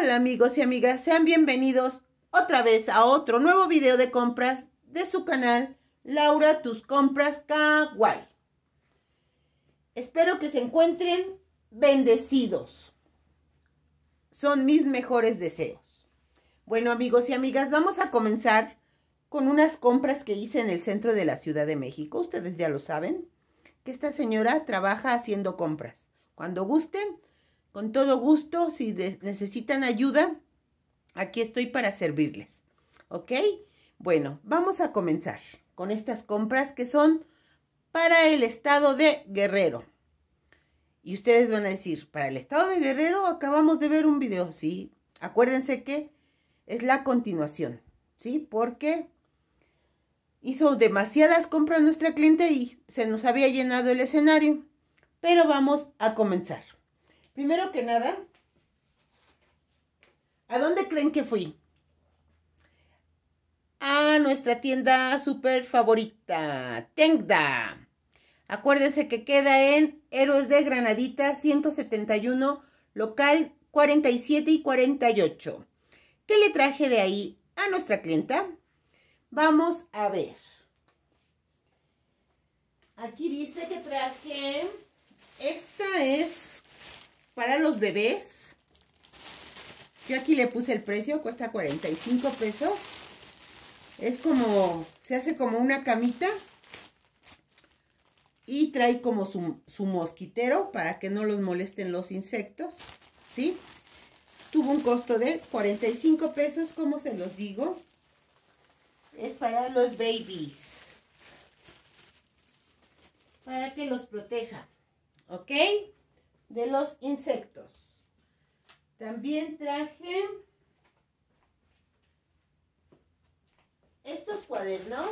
Hola amigos y amigas, sean bienvenidos otra vez a otro nuevo video de compras de su canal Laura Tus Compras Kawaii. Espero que se encuentren bendecidos. Son mis mejores deseos. Bueno amigos y amigas, vamos a comenzar con unas compras que hice en el centro de la Ciudad de México. Ustedes ya lo saben, que esta señora trabaja haciendo compras. Cuando gusten, con todo gusto, si necesitan ayuda, aquí estoy para servirles. ¿Ok? Bueno, vamos a comenzar con estas compras que son para el estado de Guerrero. Y ustedes van a decir, para el estado de Guerrero acabamos de ver un video, ¿sí? Acuérdense que es la continuación, ¿sí? Porque hizo demasiadas compras nuestra cliente y se nos había llenado el escenario. Pero vamos a comenzar. Primero que nada, ¿a dónde creen que fui? A nuestra tienda super favorita, Tengda. Acuérdense que queda en Héroes de Granadita 171, local 47 y 48. ¿Qué le traje de ahí a nuestra clienta? Vamos a ver. Aquí dice que traje, esta es para los bebés, yo aquí le puse el precio, cuesta 45 pesos. Es como, se hace como una camita. Y trae como su, mosquitero para que no los molesten los insectos, ¿sí? Tuvo un costo de 45 pesos, como se los digo. Es para los babies. Para que los proteja, ¿ok? De los insectos. También traje estos cuadernos.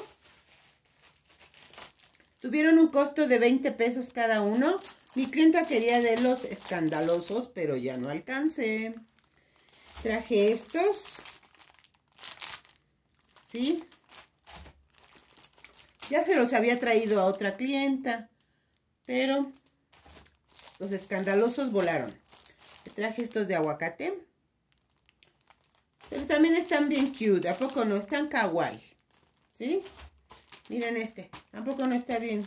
Tuvieron un costo de 20 pesos cada uno. Mi clienta quería de los escandalosos, pero ya no alcancé. Traje estos. ¿Sí? Ya se los había traído a otra clienta, pero los escandalosos volaron. traje estos de aguacate. Pero también están bien cute. ¿A poco no? Están kawaii. ¿Sí? Miren este. ¿A poco no está bien?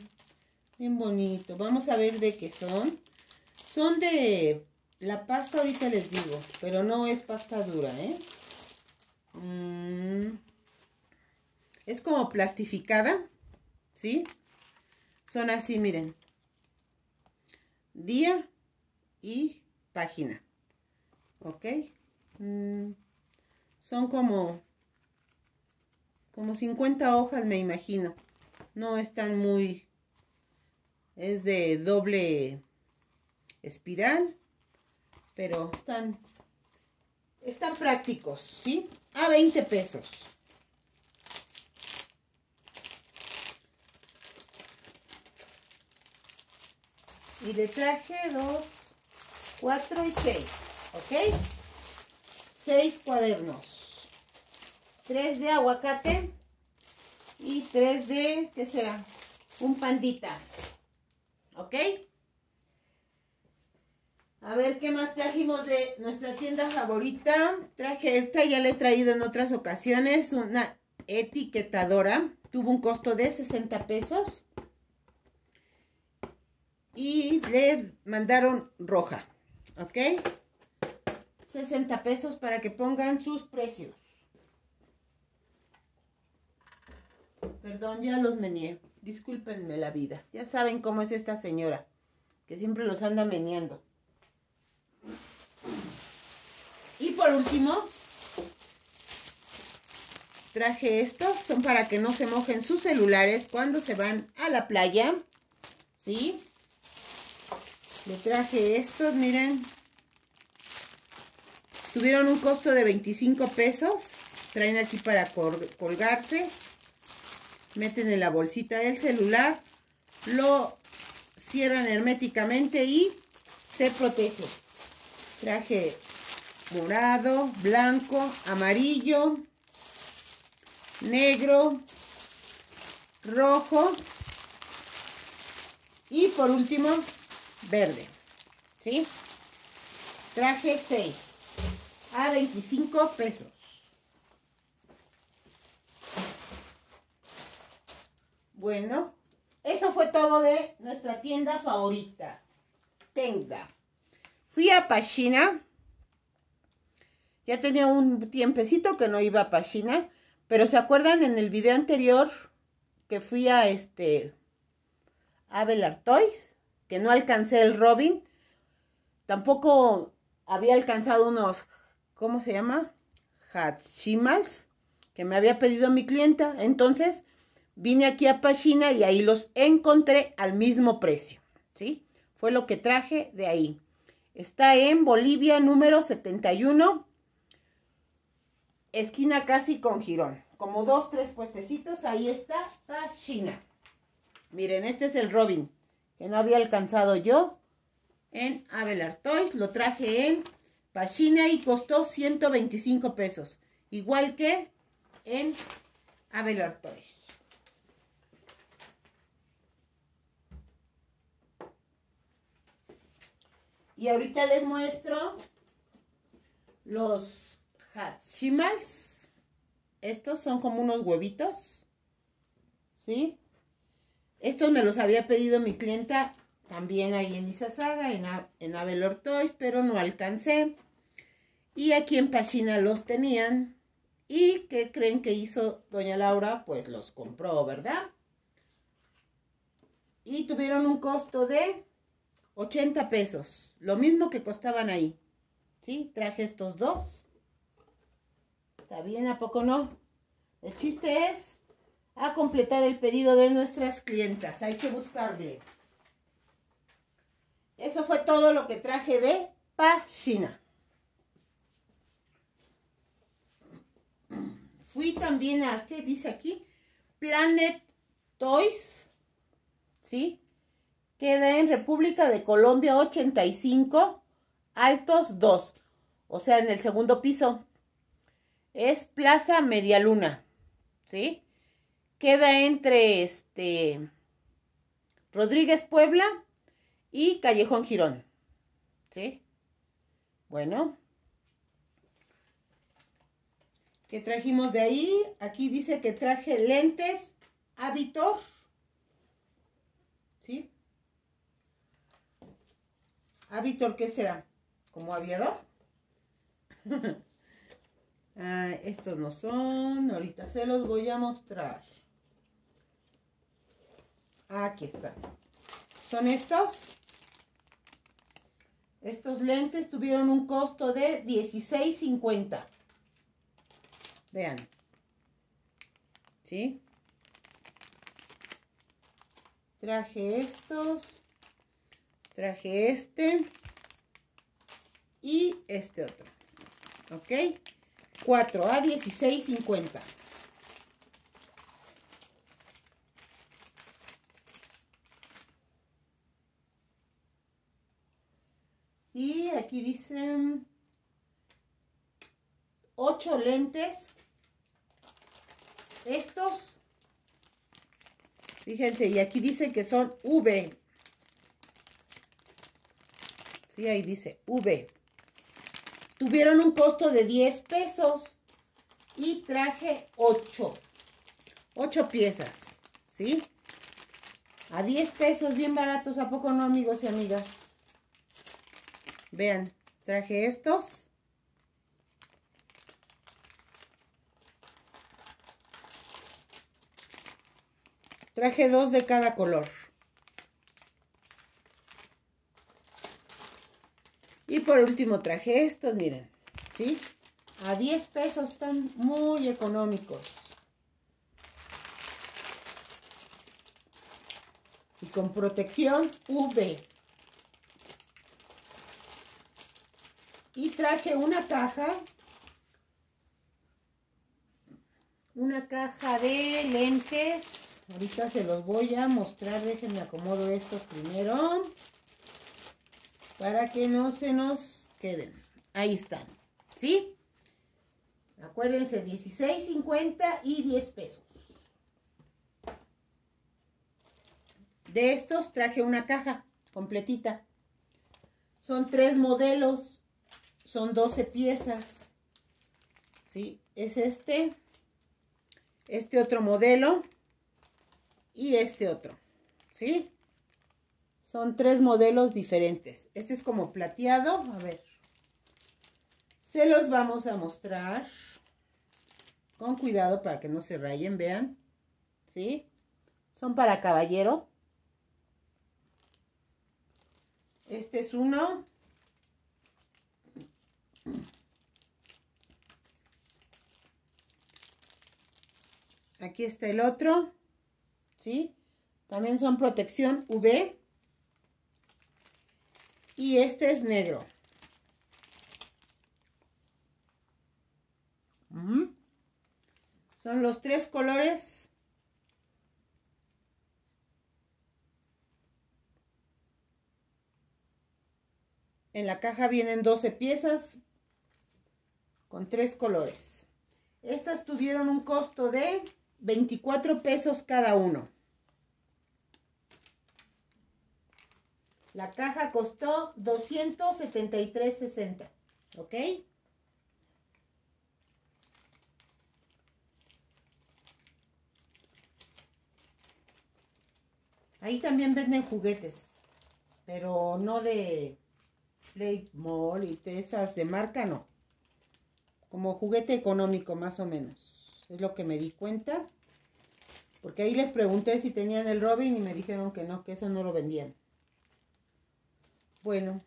Bien bonito. Vamos a ver de qué son. Son de... La pasta ahorita les digo. Pero no es pasta dura, ¿eh? Mm. Es como plastificada. ¿Sí? Son así, miren día y página. ¿Ok? Mm, son como, como 50 hojas, me imagino. No están muy... Es de doble espiral, pero están, están prácticos, ¿sí? A 20 pesos. Y le traje dos, cuatro y seis, ¿ok? Seis cuadernos. Tres de aguacate y tres de, ¿qué será? Un pandita, ¿ok? A ver, ¿qué más trajimos de nuestra tienda favorita? Traje esta, ya la he traído en otras ocasiones, una etiquetadora. Tuvo un costo de 60 pesos y le mandaron roja, ¿ok? 60 pesos para que pongan sus precios. Perdón, ya los meneé. Discúlpenme la vida. Ya saben cómo es esta señora, que siempre los anda meneando. Y por último, traje estos. Son para que no se mojen sus celulares cuando se van a la playa. ¿Sí? Le traje estos, miren. Tuvieron un costo de 25 pesos. Traen aquí para colgarse. Meten en la bolsita del celular. Lo cierran herméticamente y se protege. Traje morado, blanco, amarillo, negro, rojo. Y por último, verde. ¿Sí? Traje 6. a 25 pesos. Bueno, eso fue todo de nuestra tienda favorita, Tenga. Fui a Pachina. Ya tenía un tiempecito que no iba a Pachina, pero ¿se acuerdan en el video anterior que fui a este Abel Toys? Que no alcancé el Robin. Tampoco había alcanzado unos, ¿cómo se llama? Hachimals, que me había pedido mi clienta. Entonces, vine aquí a Pachina y ahí los encontré al mismo precio, ¿sí? Fue lo que traje de ahí. Está en Bolivia número 71, esquina casi con jirón. Como dos, tres puestecitos, ahí está Pachina. Miren, este es el Robin, que no había alcanzado yo en Abel Toys. Lo traje en Pachina y costó 125 pesos. Igual que en Abel Toys. Y ahorita les muestro los Hatchimals. Estos son como unos huevitos. ¿Sí? Estos me los había pedido mi clienta también ahí en Isasaga, en, en Abelor Toys, pero no alcancé. Y aquí en Pachina los tenían. ¿Y qué creen que hizo doña Laura? Pues los compró, ¿verdad? Y tuvieron un costo de 80 pesos. Lo mismo que costaban ahí. ¿Sí? Traje estos dos. ¿Está bien? ¿A poco no? El chiste es a completar el pedido de nuestras clientas. Hay que buscarle. Eso fue todo lo que traje de Pachina. Fui también a, ¿qué dice aquí? Planet Toys. ¿Sí? Queda en República de Colombia 85, Altos 2. O sea, en el segundo piso. Es Plaza Medialuna. ¿Sí? Queda entre este Rodríguez Puebla y Callejón Girón. ¿Sí? Bueno. ¿Qué trajimos de ahí? Aquí dice que traje lentes hábito. ¿Sí? Hábito, ¿qué será? ¿Como aviador? ah, estos no son. Ahorita se los voy a mostrar. Aquí están. Son estos. Estos lentes tuvieron un costo de $16.50. Vean. ¿Sí? Traje estos. Traje este. Y este otro. ¿Ok? 4 a 16.50. Y aquí dicen 8 lentes. Estos, fíjense, y aquí dice que son V. Sí, ahí dice V. Tuvieron un costo de 10 pesos y traje 8. 8 piezas, ¿sí? A 10 pesos, bien baratos, ¿a poco no, amigos y amigas? Vean, traje estos. Traje dos de cada color. Y por último traje estos, miren, ¿sí? A 10 pesos están muy económicos. Y con protección V. Y traje una caja. Una caja de lentes. Ahorita se los voy a mostrar. Déjenme acomodo estos primero. Para que no se nos queden. Ahí están. ¿Sí? Acuérdense, 16.50 y 10 pesos. De estos traje una caja completita. Son tres modelos son 12 piezas. ¿sí? Es este, este otro modelo y este otro, ¿sí? Son tres modelos diferentes. Este es como plateado, a ver. Se los vamos a mostrar con cuidado para que no se rayen, vean, ¿sí? Son para caballero. Este es uno. Aquí está el otro, ¿sí? También son protección UV. Y este es negro. Son los tres colores. En la caja vienen 12 piezas con tres colores. Estas tuvieron un costo de 24 pesos cada uno. La caja costó 273.60, ¿ok? Ahí también venden juguetes, pero no de Playmobil y de esas de marca, no. Como juguete económico, más o menos. Es lo que me di cuenta. Porque ahí les pregunté si tenían el Robin y me dijeron que no, que eso no lo vendían. Bueno.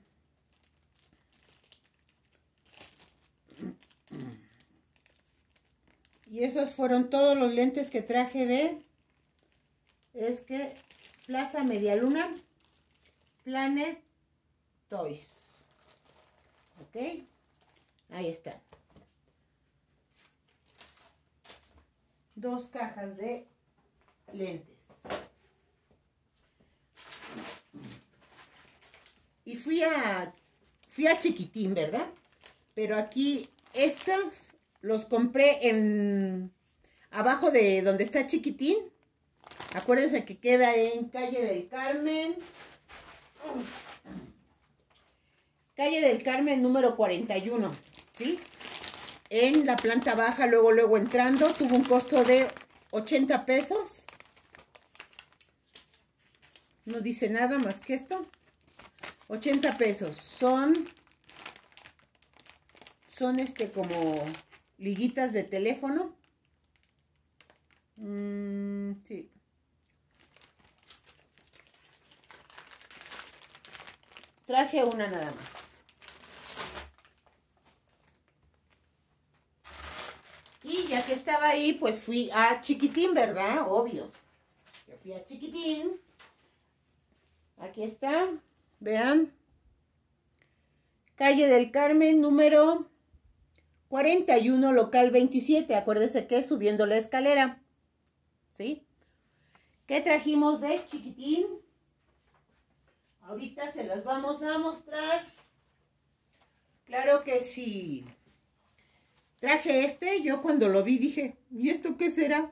Y esos fueron todos los lentes que traje de... Es que Plaza Medialuna Planet Toys. ¿Ok? Ahí está. Dos cajas de lentes. Y fui a, fui a Chiquitín, ¿verdad? Pero aquí estos los compré en, abajo de donde está Chiquitín. Acuérdense que queda en Calle del Carmen. Calle del Carmen número 41, ¿sí? En la planta baja, luego, luego entrando. Tuvo un costo de 80 pesos. No dice nada más que esto. 80 pesos. Son, son este como liguitas de teléfono. Mm, sí. Traje una nada más. Y ya que estaba ahí, pues fui a Chiquitín, ¿verdad? Obvio. Yo fui a Chiquitín. Aquí está. Vean. Calle del Carmen, número 41, local 27. Acuérdense que es subiendo la escalera. ¿Sí? ¿Qué trajimos de Chiquitín? Ahorita se las vamos a mostrar. Claro que sí. Traje este, yo cuando lo vi dije, ¿y esto qué será?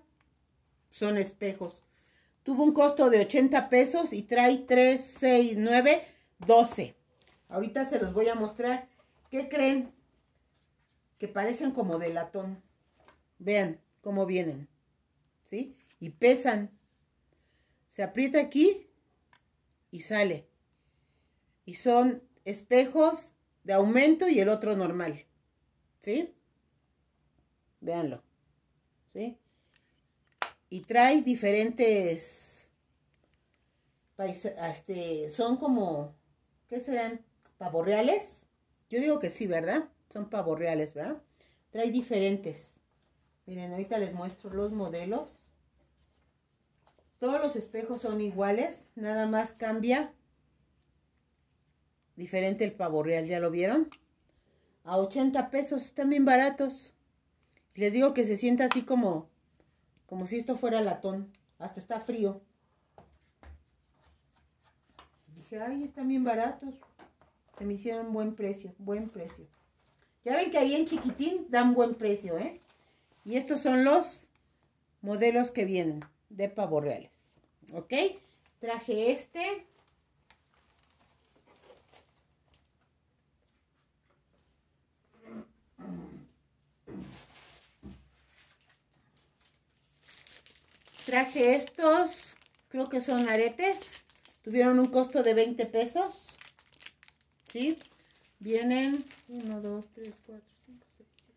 Son espejos. Tuvo un costo de 80 pesos y trae 3, 6, 9, 12. Ahorita se los voy a mostrar. ¿Qué creen? Que parecen como de latón. Vean cómo vienen. ¿Sí? Y pesan. Se aprieta aquí y sale. Y son espejos de aumento y el otro normal. ¿Sí? Véanlo. ¿Sí? Y trae diferentes... Este, son como... ¿Qué serán? ¿Pavorreales? Yo digo que sí, ¿verdad? Son pavorreales, ¿verdad? Trae diferentes. Miren, ahorita les muestro los modelos. Todos los espejos son iguales, nada más cambia diferente el pavo real, ¿ya lo vieron? A 80 pesos, están bien baratos. Les digo que se sienta así como, como si esto fuera latón. Hasta está frío. Dije, ay, están bien baratos. Se me hicieron buen precio, buen precio. Ya ven que ahí en chiquitín dan buen precio, ¿eh? Y estos son los modelos que vienen de pavo reales. ¿Ok? Traje este. Traje estos, creo que son aretes. Tuvieron un costo de 20 pesos. ¿Sí? Vienen 1, 2, 3, 4, 5, 6, 7,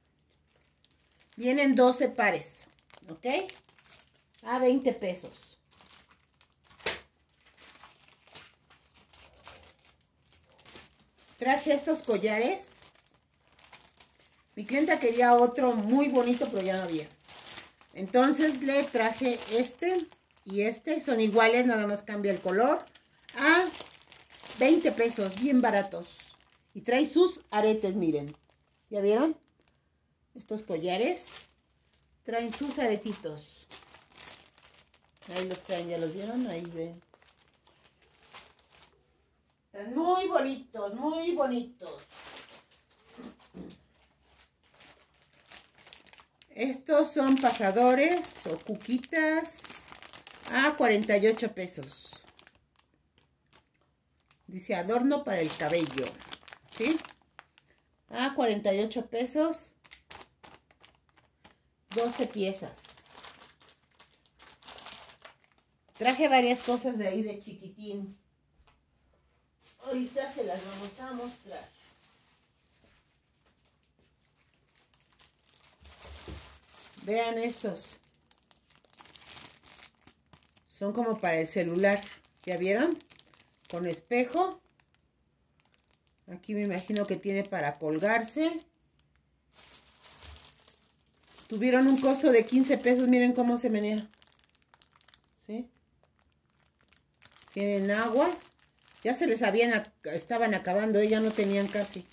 Vienen 12 pares. ¿Ok? A 20 pesos. Traje estos collares. Mi clienta quería otro muy bonito, pero ya no había. Entonces le traje este y este. Son iguales, nada más cambia el color. A 20 pesos, bien baratos. Y trae sus aretes, miren. ¿Ya vieron? Estos collares. Traen sus aretitos. Ahí los traen, ¿ya los vieron? Ahí ven. Están muy bonitos, muy bonitos. Estos son pasadores o cuquitas a 48 pesos. Dice adorno para el cabello. ¿Sí? A 48 pesos. 12 piezas. Traje varias cosas de ahí de chiquitín. Ahorita se las vamos a mostrar. Vean estos. Son como para el celular. ¿Ya vieron? Con espejo. Aquí me imagino que tiene para colgarse. Tuvieron un costo de 15 pesos. Miren cómo se menea. ¿Sí? Tienen agua. Ya se les habían, estaban acabando, ¿eh? ya no tenían casi.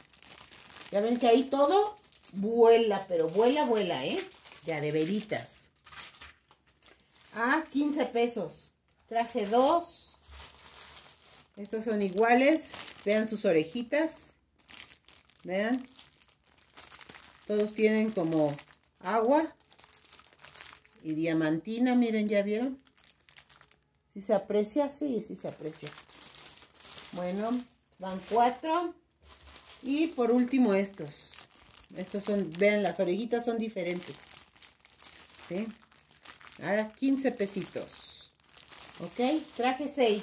Ya ven que ahí todo vuela, pero vuela, vuela, ¿eh? Ya de veritas. A 15 pesos. Traje dos. Estos son iguales. Vean sus orejitas. Vean. Todos tienen como agua. Y diamantina, miren, ¿ya vieron? ¿Sí se aprecia? Sí, sí se aprecia. Bueno, van cuatro. Y por último estos. Estos son, vean, las orejitas son diferentes. ¿Sí? A 15 pesitos. ¿Ok? Traje 6.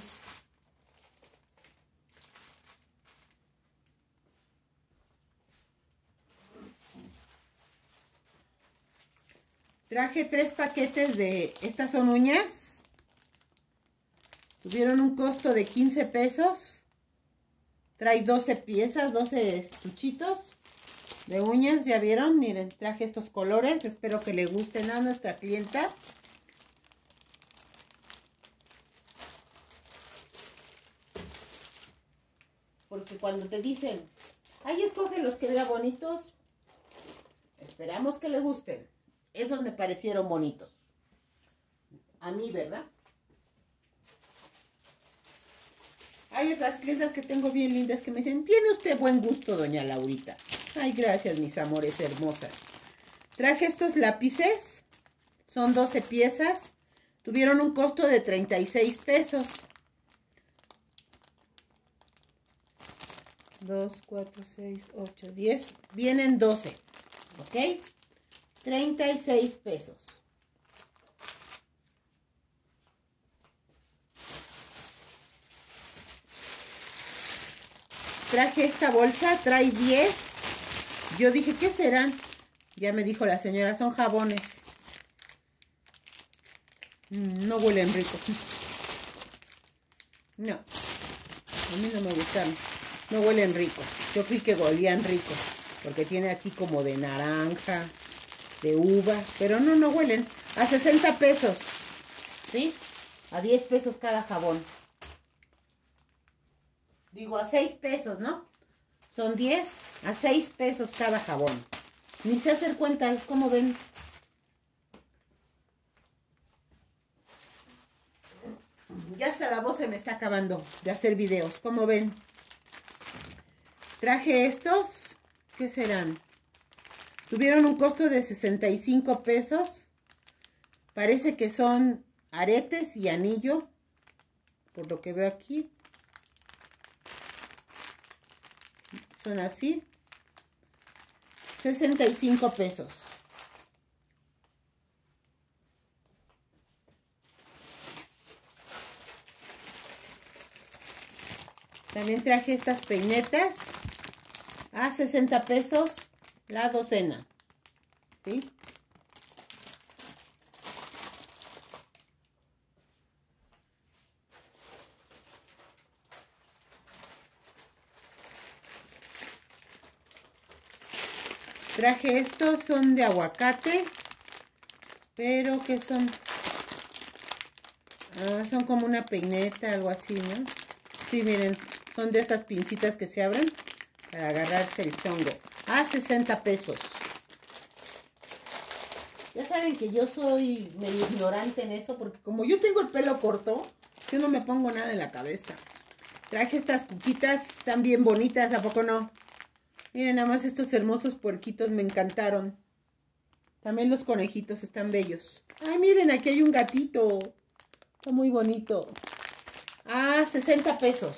Traje tres paquetes de, estas son uñas. Tuvieron un costo de 15 pesos. Trae 12 piezas, 12 estuchitos de uñas, ¿ya vieron? Miren, traje estos colores. Espero que le gusten a nuestra clienta. Porque cuando te dicen, ahí escoge los que vea bonitos, esperamos que le gusten. Esos me parecieron bonitos. A mí, ¿verdad? Hay otras clientas que tengo bien lindas que me dicen, tiene usted buen gusto, doña Laurita. Ay, gracias, mis amores hermosas. Traje estos lápices. Son 12 piezas. Tuvieron un costo de 36 pesos. 2, 4, 6, 8, 10. Vienen 12. ¿Ok? 36 pesos. Traje esta bolsa, trae 10. Yo dije, ¿qué serán? Ya me dijo la señora, son jabones. Mm, no huelen rico. No, a mí no me gustan. No huelen ricos. Yo creí que olían ricos. Porque tiene aquí como de naranja, de uva. Pero no, no huelen. A 60 pesos. ¿Sí? A 10 pesos cada jabón. Digo, a 6 pesos, ¿no? Son 10 a 6 pesos cada jabón. Ni sé hacer cuentas, como ven? Ya hasta la voz se me está acabando de hacer videos, como ven? Traje estos, ¿qué serán? Tuvieron un costo de 65 pesos. Parece que son aretes y anillo, por lo que veo aquí. Son así. 65 pesos. También traje estas peinetas ah, a 60 pesos la docena. ¿Sí? Traje estos, son de aguacate, pero que son... Ah, son como una peineta, algo así, ¿no? Sí, miren, son de estas pincitas que se abren para agarrarse el chongo. A 60 pesos. Ya saben que yo soy medio ignorante en eso, porque como yo tengo el pelo corto, yo no me pongo nada en la cabeza. Traje estas cuquitas, están bien bonitas, ¿a poco no? Miren, nada más estos hermosos puerquitos me encantaron. También los conejitos están bellos. Ay, miren, aquí hay un gatito. Está muy bonito. Ah, 60 pesos.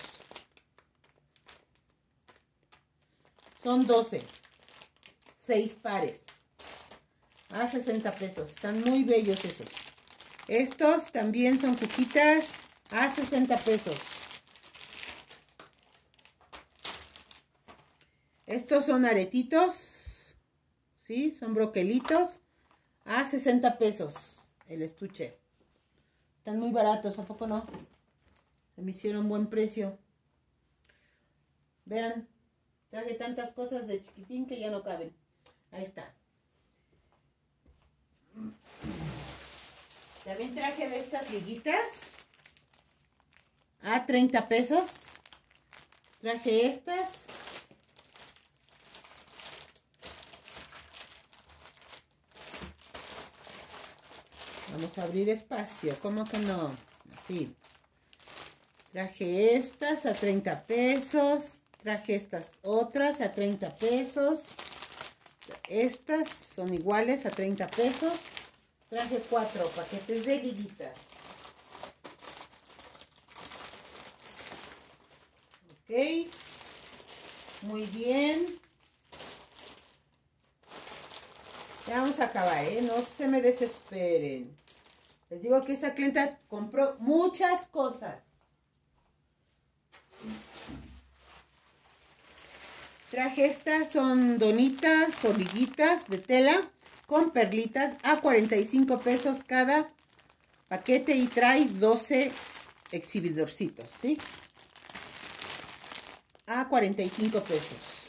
Son 12. 6 pares. Ah, 60 pesos. Están muy bellos esos. Estos también son cuquitas. A 60 pesos. Estos son aretitos. ¿Sí? Son broquelitos. A 60 pesos el estuche. Están muy baratos, ¿a poco no? Se me hicieron buen precio. Vean, traje tantas cosas de chiquitín que ya no caben. Ahí está. También traje de estas liguitas a 30 pesos. Traje estas Vamos a abrir espacio. ¿Cómo que no? Así. Traje estas a 30 pesos. Traje estas otras a 30 pesos. Estas son iguales a 30 pesos. Traje cuatro paquetes de liguitas. Ok. Muy bien. Vamos a acabar, ¿eh? No se me desesperen. Les digo que esta clienta compró muchas cosas. Traje estas, son donitas o liguitas de tela con perlitas a 45 pesos cada paquete y trae 12 exhibidorcitos, ¿sí? A 45 pesos.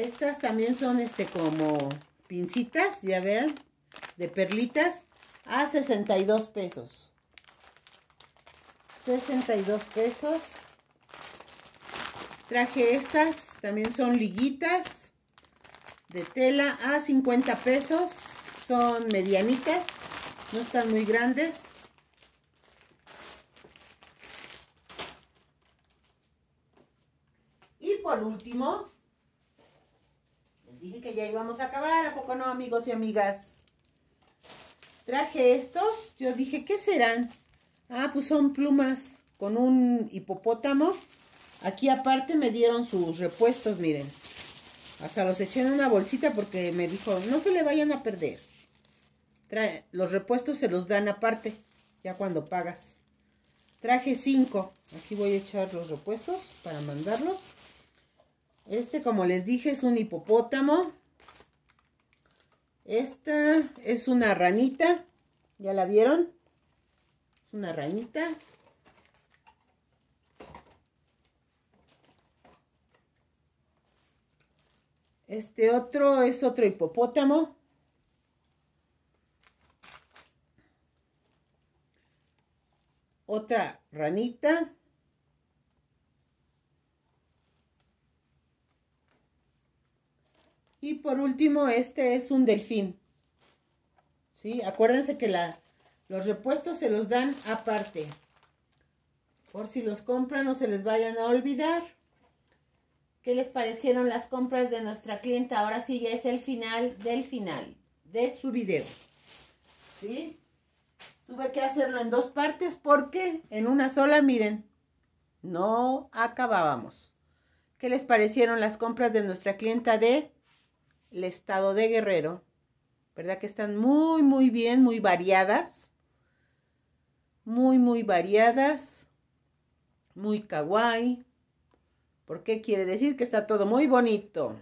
Estas también son este como pincitas, ya vean, de perlitas a 62 pesos. 62 pesos. Traje estas, también son liguitas de tela a 50 pesos. Son medianitas, no están muy grandes. Y por último, Dije que ya íbamos a acabar, ¿a poco no, amigos y amigas? Traje estos, yo dije, ¿qué serán? Ah, pues son plumas con un hipopótamo. Aquí aparte me dieron sus repuestos, miren. Hasta los eché en una bolsita porque me dijo, no se le vayan a perder. Trae, los repuestos se los dan aparte, ya cuando pagas. Traje cinco. Aquí voy a echar los repuestos para mandarlos. Este, como les dije, es un hipopótamo. Esta es una ranita. ¿Ya la vieron? Es una ranita. Este otro es otro hipopótamo. Otra ranita. Y por último, este es un delfín. ¿Sí? Acuérdense que la, los repuestos se los dan aparte. Por si los compran no se les vayan a olvidar. ¿Qué les parecieron las compras de nuestra clienta? Ahora sí ya es el final del final de su video. ¿Sí? Tuve que hacerlo en dos partes porque en una sola, miren, no acabábamos. ¿Qué les parecieron las compras de nuestra clienta de el estado de Guerrero ¿Verdad que están muy, muy bien, muy variadas? Muy, muy variadas. Muy kawaii. ¿Por qué quiere decir que está todo muy bonito?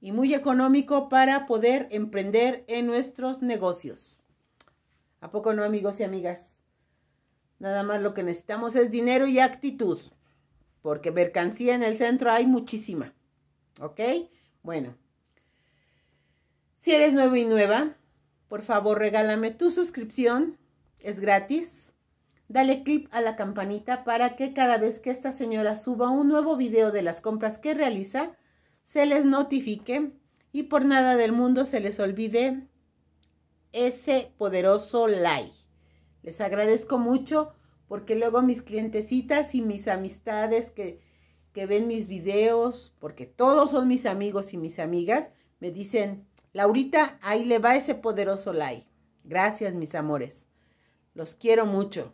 Y muy económico para poder emprender en nuestros negocios. ¿A poco no, amigos y amigas? Nada más lo que necesitamos es dinero y actitud. Porque mercancía en el centro hay muchísima. ¿Ok? Bueno. Si eres nuevo y nueva, por favor regálame tu suscripción. Es gratis. Dale clic a la campanita para que cada vez que esta señora suba un nuevo video de las compras que realiza, se les notifique y por nada del mundo se les olvide ese poderoso like. Les agradezco mucho porque luego mis clientecitas y mis amistades que, que ven mis videos, porque todos son mis amigos y mis amigas, me dicen, Laurita, ahí le va ese poderoso like. Gracias, mis amores. Los quiero mucho.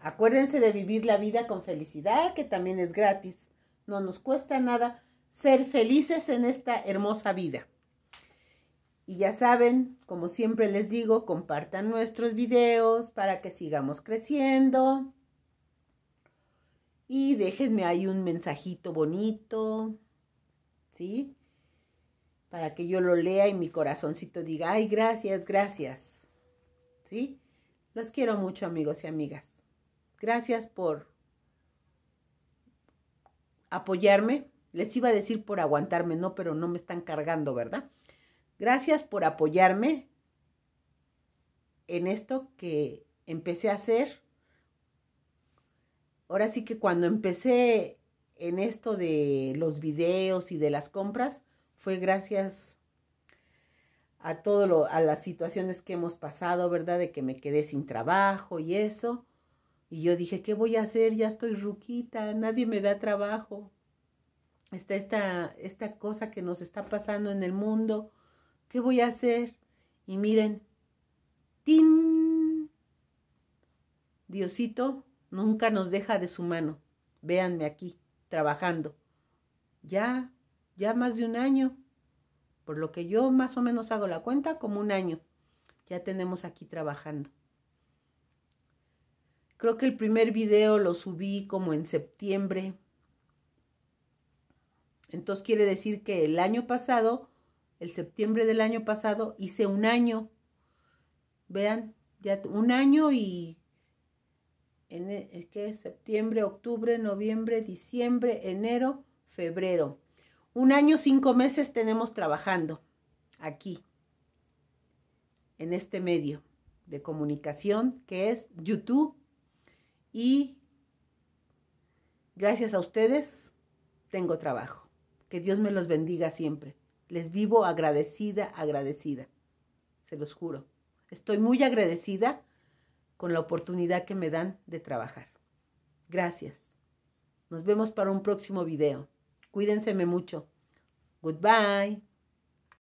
Acuérdense de vivir la vida con felicidad, que también es gratis. No nos cuesta nada ser felices en esta hermosa vida. Y ya saben, como siempre les digo, compartan nuestros videos para que sigamos creciendo. Y déjenme ahí un mensajito bonito, ¿sí? Para que yo lo lea y mi corazoncito diga, ay, gracias, gracias. ¿Sí? Los quiero mucho, amigos y amigas. Gracias por apoyarme. Les iba a decir por aguantarme, no, pero no me están cargando, ¿verdad? Gracias por apoyarme en esto que empecé a hacer. Ahora sí que cuando empecé en esto de los videos y de las compras, fue gracias a todo lo, a las situaciones que hemos pasado, ¿verdad? De que me quedé sin trabajo y eso. Y yo dije, ¿qué voy a hacer? Ya estoy ruquita, nadie me da trabajo. Está esta, esta cosa que nos está pasando en el mundo ¿Qué voy a hacer? Y miren, ¡tin! Diosito nunca nos deja de su mano. Véanme aquí, trabajando. Ya, ya más de un año. Por lo que yo más o menos hago la cuenta, como un año. Ya tenemos aquí trabajando. Creo que el primer video lo subí como en septiembre. Entonces quiere decir que el año pasado el septiembre del año pasado hice un año. Vean, ya un año y en e, ¿qué es? septiembre, octubre, noviembre, diciembre, enero, febrero. Un año, cinco meses tenemos trabajando aquí, en este medio de comunicación que es YouTube. Y gracias a ustedes tengo trabajo. Que Dios me los bendiga siempre. Les vivo agradecida, agradecida. Se los juro. Estoy muy agradecida con la oportunidad que me dan de trabajar. Gracias. Nos vemos para un próximo video. Cuídense mucho. Goodbye.